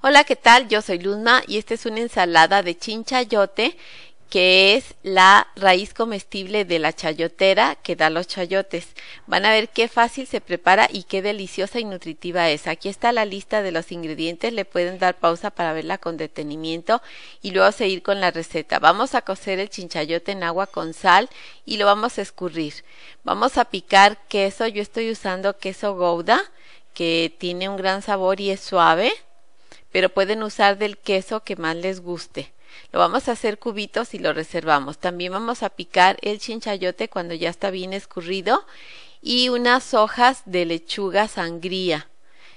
Hola, ¿qué tal? Yo soy Luzma y esta es una ensalada de chinchayote que es la raíz comestible de la chayotera que da los chayotes. Van a ver qué fácil se prepara y qué deliciosa y nutritiva es. Aquí está la lista de los ingredientes, le pueden dar pausa para verla con detenimiento y luego seguir con la receta. Vamos a cocer el chinchayote en agua con sal y lo vamos a escurrir. Vamos a picar queso, yo estoy usando queso gouda que tiene un gran sabor y es suave, pero pueden usar del queso que más les guste. Lo vamos a hacer cubitos y lo reservamos. También vamos a picar el chinchayote cuando ya está bien escurrido y unas hojas de lechuga sangría.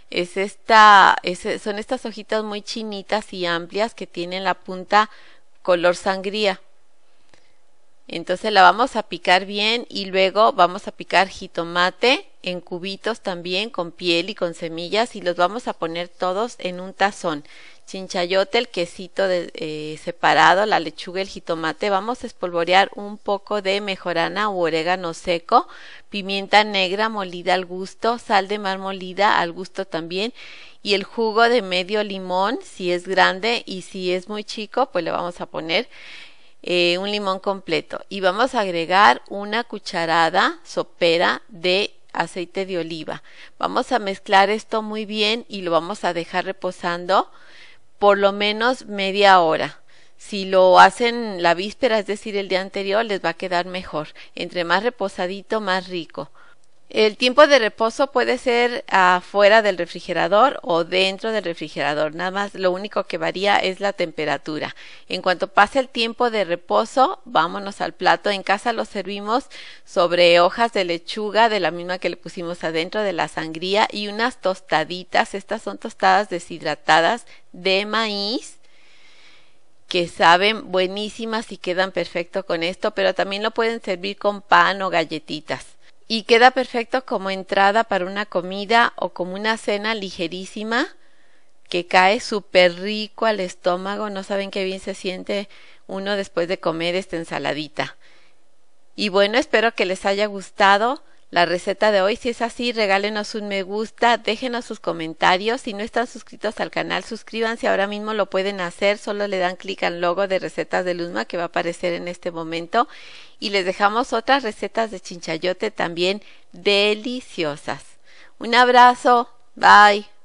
Es esta, son estas hojitas muy chinitas y amplias que tienen la punta color sangría. Entonces la vamos a picar bien y luego vamos a picar jitomate en cubitos también con piel y con semillas y los vamos a poner todos en un tazón. Chinchayote, el quesito eh, separado, la lechuga, el jitomate. Vamos a espolvorear un poco de mejorana o orégano seco, pimienta negra molida al gusto, sal de mar molida al gusto también y el jugo de medio limón si es grande y si es muy chico pues le vamos a poner eh, un limón completo y vamos a agregar una cucharada sopera de aceite de oliva. Vamos a mezclar esto muy bien y lo vamos a dejar reposando por lo menos media hora. Si lo hacen la víspera, es decir, el día anterior, les va a quedar mejor. Entre más reposadito, más rico. El tiempo de reposo puede ser afuera del refrigerador o dentro del refrigerador. Nada más lo único que varía es la temperatura. En cuanto pase el tiempo de reposo, vámonos al plato. En casa lo servimos sobre hojas de lechuga, de la misma que le pusimos adentro de la sangría y unas tostaditas. Estas son tostadas deshidratadas de maíz que saben buenísimas y quedan perfecto con esto, pero también lo pueden servir con pan o galletitas y queda perfecto como entrada para una comida o como una cena ligerísima que cae súper rico al estómago. No saben qué bien se siente uno después de comer esta ensaladita. Y bueno, espero que les haya gustado la receta de hoy. Si es así, regálenos un me gusta, déjenos sus comentarios. Si no están suscritos al canal, suscríbanse. Ahora mismo lo pueden hacer. Solo le dan clic al logo de recetas de Luzma que va a aparecer en este momento. Y les dejamos otras recetas de chinchayote también deliciosas. Un abrazo. Bye.